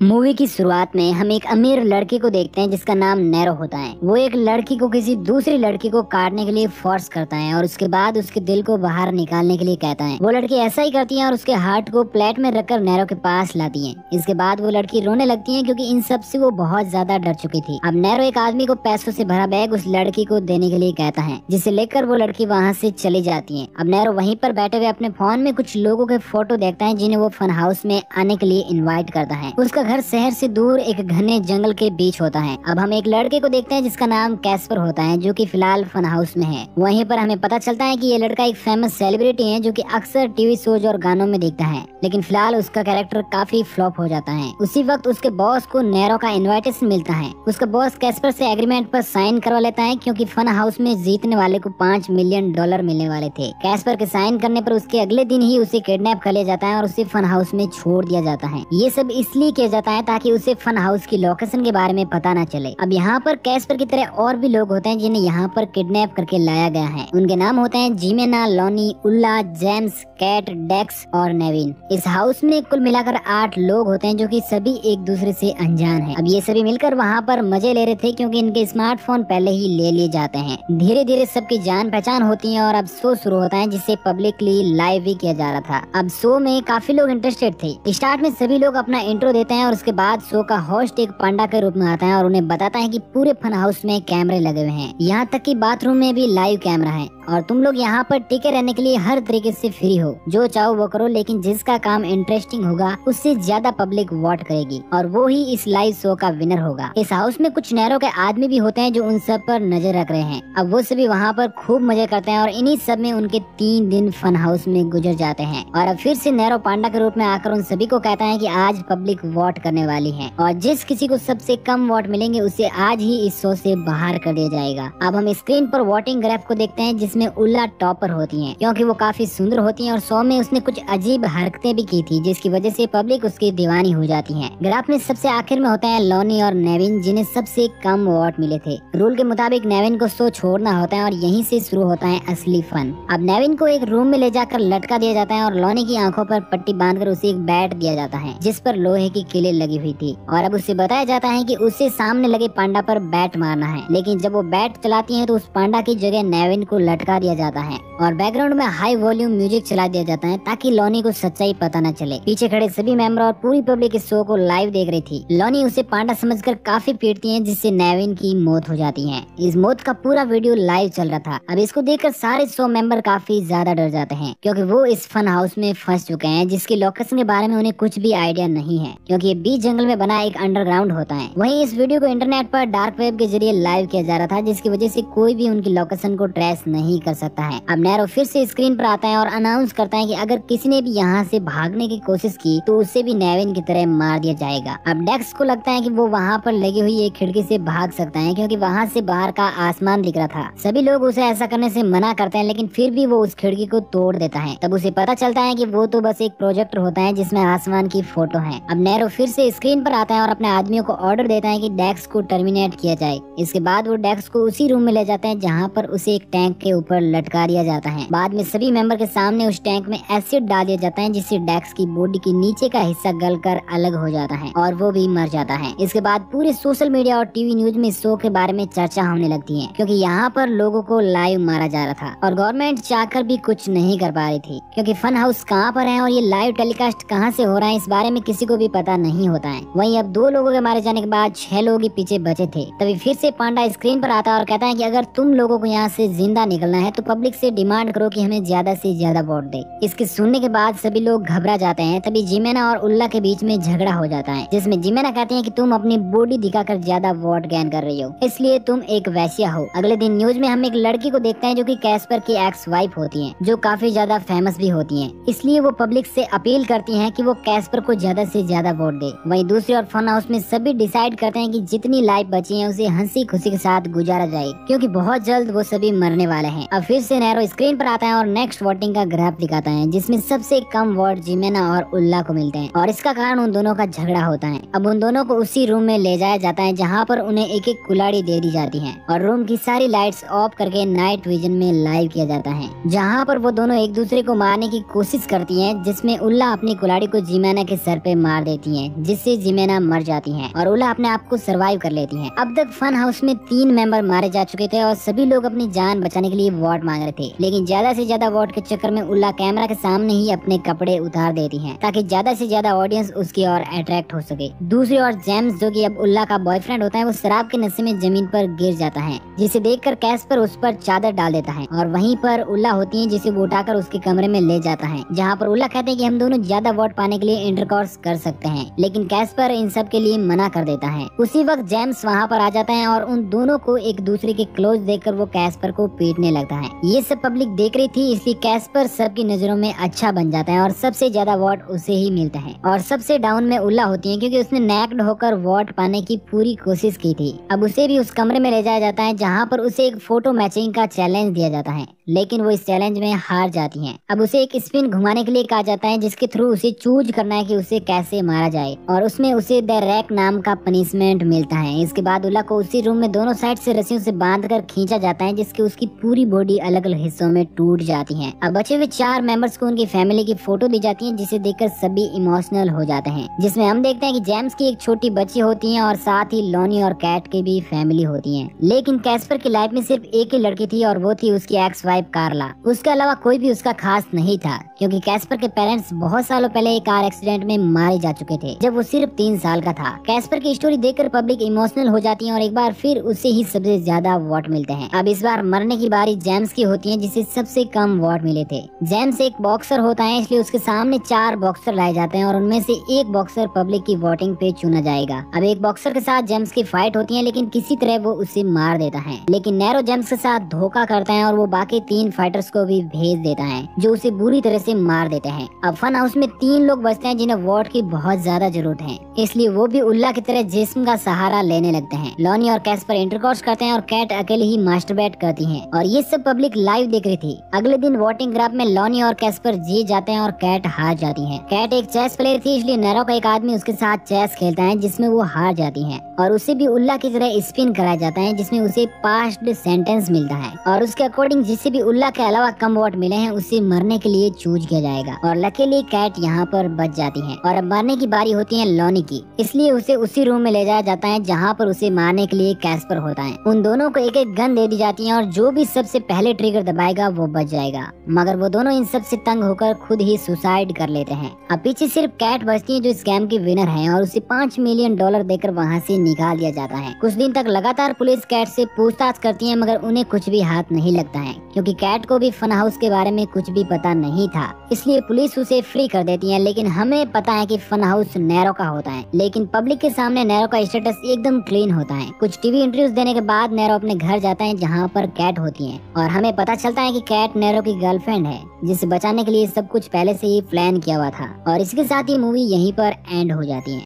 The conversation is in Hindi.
मूवी की शुरुआत में हम एक अमीर लड़की को देखते हैं जिसका नाम नैरो होता है। वो एक लड़की को किसी दूसरी लड़की को काटने के लिए फोर्स करता है और उसके बाद उसके दिल को बाहर निकालने के लिए कहता है। वो लड़की ऐसा ही करती है और उसके हार्ट को प्लेट में रखकर नैरो के पास लाती है। इसके बाद वो लड़की रोने लगती है क्योंकि इन सबसे वो बहुत ज़्यादा डर चुकी थी। अब नैरो एक आदमी को पैसों से भरा बैग उस लड़की को देने के लिए कहता है, जिसे लेकर वो लड़की वहाँ से चली जाती है। अब नैरो वहीं पर बैठे हुए अपने फ़ोन में कुछ लोगों के फ़ोटो देखता है जिन्हें वो फन हाउस में आने के लिए इन्वाइट करता है। उसका घर शहर से दूर एक घने जंगल के बीच होता है। अब हम एक लड़के को देखते हैं जिसका नाम कैस्पर होता है, जो कि फ़िलहाल फन हाउस में है। वहीं पर हमें पता चलता है कि ये लड़का एक फ़ेमस सेलिब्रिटी है, जो कि अक्सर टीवी शोज़ और गानों में दिखता है। लेकिन फ़िलहाल उसका कैरेक्टर काफ़ी फ्लॉप हो जाता है। उसी वक्त उसके बॉस को नैरो का इन्विटेशन मिलता है। उसका बॉस कैस्पर से एग्रीमेंट पर साइन करवा लेता है, क्योंकि फन हाउस में जीतने वाले को पाँच मिलियन डॉलर मिलने वाले थे। कैस्पर के साइन करने पर उसके अगले दिन ही उसे किडनैप कर लिया जाता है और उसे फन हाउस में छोड़ दिया जाता है। ये सब इसलिए किया जाता है ताकि उसे फन हाउस की लोकेशन के बारे में पता न चले। अब यहाँ पर कैस्पर की तरह और भी लोग होते हैं जिन्हें यहाँ पर किडनैप करके लाया गया है। उनके नाम होते हैं Jimena, Lonnie, Ulla, James, Kat, Dex और नेविन। इस हाउस में कुल मिलाकर आठ लोग होते हैं जो कि सभी एक दूसरे से अनजान हैं। अब ये सभी मिलकर वहाँ पर मज़े ले रहे थे क्योंकि इनके स्मार्टफ़ोन पहले ही ले लिए जाते हैं। धीरे धीरे सबकी जान पहचान होती है और अब शो शुरू होता है जिसे पब्लिकली लाइव भी किया जा रहा था। अब शो में काफ़ी लोग इंटरेस्टेड थे। स्टार्ट में सभी लोग अपना इंट्रो देते हैं और उसके बाद शो का होस्ट एक पांडा के रूप में आता है और उन्हें बताता है कि पूरे फन हाउस में कैमरे लगे हुए हैं। यहाँ तक कि बाथरूम में भी लाइव कैमरा है। और तुम लोग यहाँ पर टिके रहने के लिए हर तरीके से फ्री हो। जो चाहो वो करो, लेकिन जिसका काम इंटरेस्टिंग होगा, उससे ज़्यादा पब्लिक वोट करेगी। और वो ही इस लाइव शो का विनर होगा। इस हाउस में कुछ नहरों के आदमी भी होते हैं जो उन सब पर नज़र रख रहे हैं। अब वो सभी वहाँ पर खूब मज़े करते हैं और इन्हीं सब में उनके तीन दिन फन हाउस में गुजर जाते हैं। और अब फिर से नैरो पांडा के रूप में आकर उन सभी को कहता है की आज पब्लिक वोट करने वाली है। और जिस किसी को सबसे कम वोट मिलेंगे, उसे आज ही इस शो से बाहर कर दिया जाएगा। अब हम स्क्रीन पर वोटिंग ग्राफ को देखते हैं जिसमें उल्ला टॉपर होती हैं, क्योंकि वो काफ़ी सुंदर होती हैं और शो में उसने कुछ अजीब हरकतें भी की थी, जिसकी वजह से पब्लिक उसकी दीवानी हो जाती है। ग्राफ में सबसे आखिर में होता है लोनी और नेविन, जिन्हें सबसे कम वोट मिले थे। रूल के मुताबिक नेविन को शो छोड़ना होता है और यहीं से शुरू होता है असली फन। अब नेविन को एक रूम में ले जाकर लटका दिया जाता है और लोनी की आँखों पर पट्टी बांधकर उसे एक बैट दिया जाता है, जिस पर लोहे की किले लगी हुई थी। और अब उसे बताया जाता है कि उसे सामने लगे पांडा पर बैट मारना है, लेकिन जब वो बैट चलाती है तो उस पांडा की जगह नेविन को लटका दिया जाता है और बैकग्राउंड में हाई वॉल्यूम म्यूज़िक चला दिया जाता है ताकि लोनी को सच्चाई पता न चले। पीछे खड़े सभी मेंबर और पूरी पब्लिक इस शो को लाइव देख रही थी। लोनी उसे पांडा समझकर काफ़ी पीटती है, जिससे नेविन की मौत हो जाती है। इस मौत का पूरा वीडियो लाइव चल रहा था। अब इसको देखकर सारे शो मेंबर काफ़ी ज़्यादा डर जाते हैं, क्योंकि वो इस फन हाउस में फंस चुके हैं, जिसके लोकेशन के बारे में उन्हें कुछ भी आइडिया नहीं है, क्योंकि ये बीच जंगल में बना एक अंडरग्राउंड होता है। वहीं इस वीडियो को इंटरनेट पर डार्क वेब के ज़रिए लाइव किया जा रहा था, जिसकी वजह से कोई भी उनकी लोकेशन को ट्रेस नहीं कर सकता है। अब नैरो फिर से स्क्रीन पर आता है और अनाउंस करता है कि अगर किसी ने भी यहाँ से भागने की कोशिश की तो उसे भी नेविन की तरह मार दिया जाएगा। अब डेक्स को लगता है कि वो वहाँ पर लगी हुई एक खिड़की से भाग सकता है, क्योंकि वहाँ से बाहर का आसमान दिख रहा था। सभी लोग उसे ऐसा करने से मना करते हैं, लेकिन फिर भी वो उस खिड़की को तोड़ देता है। तब उसे पता चलता है कि वो तो बस एक प्रोजेक्टर होता है, जिसमें आसमान की फ़ोटो है। अब नैरो फिर से स्क्रीन पर आता है और अपने आदमियों को ऑर्डर देता है कि डेक्स को टर्मिनेट किया जाए। इसके बाद वो डेक्स को उसी रूम में ले जाते हैं, जहाँ पर उसे एक टैंक के ऊपर लटका दिया जाता है। बाद में सभी मेंबर के सामने उस टैंक में एसिड डाल दिया जाता है, जिससे डेक्स की बॉडी के नीचे का हिस्सा गल कर अलग हो जाता है और वो भी मर जाता है। इसके बाद पूरे सोशल मीडिया और टीवी न्यूज़ में शो के बारे में चर्चा होने लगती है, क्योंकि यहाँ पर लोगों को लाइव मारा जा रहा था और गवर्नमेंट चाहकर भी कुछ नहीं कर पा रही थी, क्योंकि फन हाउस कहाँ पर है और ये लाइव टेलीकास्ट कहाँ से हो रहा है, इस बारे में किसी को भी पता नहीं होता है। वहीं अब दो लोगों के मारे जाने के बाद छह लोग ही पीछे बचे थे। तभी फिर से पांडा स्क्रीन पर आता है और कहता है कि अगर तुम लोगों को यहाँ से ज़िंदा निकलना है तो पब्लिक से डिमांड करो कि हमें ज़्यादा से ज़्यादा वोट दे। इसके सुनने के बाद सभी लोग घबरा जाते हैं, तभी जिमेना और उल्ला के बीच में झगड़ा हो जाता है, जिसमें जिमेना कहती है कि तुम अपनी बॉडी दिखाकर ज़्यादा वोट गेन कर रही हो। इसलिए तुम एक वैश्या हो। अगले दिन न्यूज़ में हम एक लड़की को देखते हैं जो की कैस्पर की एक्स वाइफ होती है, जो काफ़ी ज़्यादा फ़ेमस भी होती है। इसलिए वो पब्लिक से अपील करती है की वो कैस्पर को ज़्यादा से ज़्यादा वोट दे। वही दूसरी और फन हाउस में सभी डिसाइड करते हैं की जितनी लाइफ बची है, उसे हँसी खुशी के साथ गुजारा जाए, क्योंकि बहुत जल्द वो सभी मरने वाले हैं। हैं अब फिर से नैरो स्क्रीन पर आता है और नेक्स्ट वोटिंग का ग्राफ दिखाता है, जिसमें सबसे कम वोट जिमेना और उल्ला को मिलते हैं। और इसका कारण उन दोनों का झगड़ा होता है। अब उन दोनों को उसी रूम में ले जाया जाता है, जहाँ पर उन्हें एक एक कुलाड़ी दे दी जाती है। और रूम की सारी लाइट्स ऑफ़ करके नाइट विजन में लाइव किया जाता है, जहाँ पर वो दोनों एक दूसरे को मारने की कोशिश करती है, जिसमें उल्ला अपनी कुलाड़ी को जिमेना के सर पे मार देती है, जिससे जिमेना मर जाती है। और उल्ला अपने आप को सर्वाइव कर लेती है। अब तक फन हाउस में तीन मेंबर मारे जा चुके थे और सभी लोग अपनी जान बचाने के लिए वोट मांग रहे थे, लेकिन ज़्यादा से ज़्यादा वोट के चक्कर में उल्ला कैमरा के सामने ही अपने कपड़े उतार देती है, ताकि ज़्यादा से ज़्यादा ऑडियंस उसकी ओर अट्रैक्ट हो सके। दूसरी ओर जेम्स, जो की अब उल्ला का बॉयफ्रेंड होता है, वो शराब के नशे में ज़मीन पर गिर जाता है, जिसे देखकर कैस्पर उस पर चादर डाल देता है, और वहीं पर उल्ला होती है, जिसे वो उठाकर उसके कमरे में ले जाता है, जहाँ पर उल्ला कहते हैं कि हम दोनों ज़्यादा वोट पाने के लिए इंटरकॉर्स कर सकते हैं, लेकिन कैस्पर इन सब के लिए मना कर देता है। उसी वक्त जेम्स वहाँ पर आ जाता है, और उन दोनों को एक दूसरे के क्लोज देखकर वो कैस्पर को पीटने लगता है। ये सब पब्लिक देख रही थी, इसलिए कैस्पर सबकी नज़रों में अच्छा बन जाता है और सबसे ज़्यादा वोट उसे ही मिलता है। और सबसे डाउन में उल्ला होती है क्योंकि उसने नैक्ड होकर वोट पाने की पूरी कोशिश की थी। अब उसे भी उस कमरे में ले जाया जाता है, जहाँ पर उसे एक फ़ोटो मैचिंग का चैलेंज दिया जाता है। लेकिन वो इस चैलेंज में हार जाती है। अब उसे एक स्पिन घुमाने के लिए कहा जाता है, जिसके थ्रू उसे चूज़ करना है कि उसे कैसे मारा जाए। और उसमें उसे द रैक नाम का पनिशमेंट मिलता है। इसके बाद उल्ला को उसी रूम में दोनों साइड से रस्सियों से बाँध खींचा जाता है, जिसके उसकी पूरी बॉडी अलग अलग हिस्सों में टूट जाती है। अब बचे हुए चार मेंबर्स को उनकी फैमिली की फ़ोटो दी जाती है, जिसे देखकर सभी इमोशनल हो जाते हैं। जिसमें हम देखते हैं कि जेम्स की एक छोटी बच्ची होती है और साथ ही लोनी और कैट की भी फैमिली होती है। लेकिन कैस्पर की लाइफ में सिर्फ़ एक ही लड़की थी और वो थी उसकी एक्स वाइफ कार्ला। उसके अलावा कोई भी उसका खास नहीं था, क्योंकि कैस्पर के पेरेंट्स बहुत सालों पहले एक कार एक्सीडेंट में मारे जा चुके थे, जब वो सिर्फ़ तीन साल का था। कैस्पर की स्टोरी देखकर पब्लिक इमोशनल हो जाती है और एक बार फिर उसे ही सबसे ज़्यादा वोट मिलते हैं। अब इस बार मरने की बारी जेम्स की होती है जिसे सबसे कम वार्ड मिले थे। जेम्स एक बॉक्सर होता है, इसलिए उसके सामने चार बॉक्सर लाए जाते हैं और उनमें से एक बॉक्सर पब्लिक की वोटिंग पे चुना जाएगा। अब एक बॉक्सर के साथ जेम्स की फाइट होती है, लेकिन किसी तरह वो उसे मार देता है। लेकिन नैरो जेम्स के साथ धोखा करता है और वो बाकी तीन फाइटर्स को भी भेज देता है, जो उसे बुरी तरह से मार देते हैं। अब फन हाउस में तीन लोग बचते हैं जिन्हें वार्ड की बहुत ज़्यादा ज़रूरत है। इसलिए वो भी उल्ला की तरह जिस्म का सहारा लेने लगते हैं। लॉनी और कैस्पर इंटरकोर्स करते हैं और कैट अकेले ही मास्टरबेट करती है। और ये सब पब्लिक लाइव देख रही थी। अगले दिन वोटिंग ग्राफ में लॉनी और कैस्पर जीत जाते हैं और कैट हार जाती है। कैट एक चेस प्लेयर थी, इसलिए नैरो का एक आदमी उसके साथ चेस खेलता है, जिसमें वो हार जाती है। और उसे भी उल्ला की तरह स्पिन कराया जाता है, जिसमें उसे पास्ट सेंटेंस मिलता है। और उसके अकॉर्डिंग जिसे भी उल्ला के अलावा कम वोट मिले हैं, उसे मरने के लिए चूज़ किया जाएगा। और लकीली कैट यहाँ पर बच जाती है। और मरने की बारी होती है लॉनी की। इसलिए उसे उसी रूम में ले जाया जाता है, जहाँ पर उसे मारने के लिए कैस्पर होता है। उन दोनों को एक एक गन दे दी जाती है और जो भी सबसे पहले ट्रिगर दबाएगा, वो बच जाएगा। मगर वो दोनों इन सबसे तंग होकर खुद ही सुसाइड कर लेते हैं। अब पीछे सिर्फ़ कैट बचती है जो स्कैम की विनर है और उसे पाँच मिलियन डॉलर देकर वहाँ से निकाल दिया जाता है। कुछ दिन तक लगातार पुलिस कैट से पूछताछ करती है, मगर उन्हें कुछ भी हाथ नहीं लगता है। क्योंकि कैट को भी फन हाउस के बारे में कुछ भी पता नहीं था। इसलिए पुलिस उसे फ्री कर देती है, लेकिन हमें पता है कि फन हाउस नैरो का होता है। लेकिन पब्लिक के सामने नैरो का स्टेटस एकदम क्लीन होता है। कुछ टीवी इंटरव्यूज़ देने के बाद नैरो अपने घर जाता है, जहाँ पर कैट होती है। और हमें पता चलता है कि कैट नेरो की गर्लफ्रेंड है, जिसे बचाने के लिए सब कुछ पहले से ही प्लान किया हुआ था। और इसके साथ ही मूवी यहीं पर एंड हो जाती है।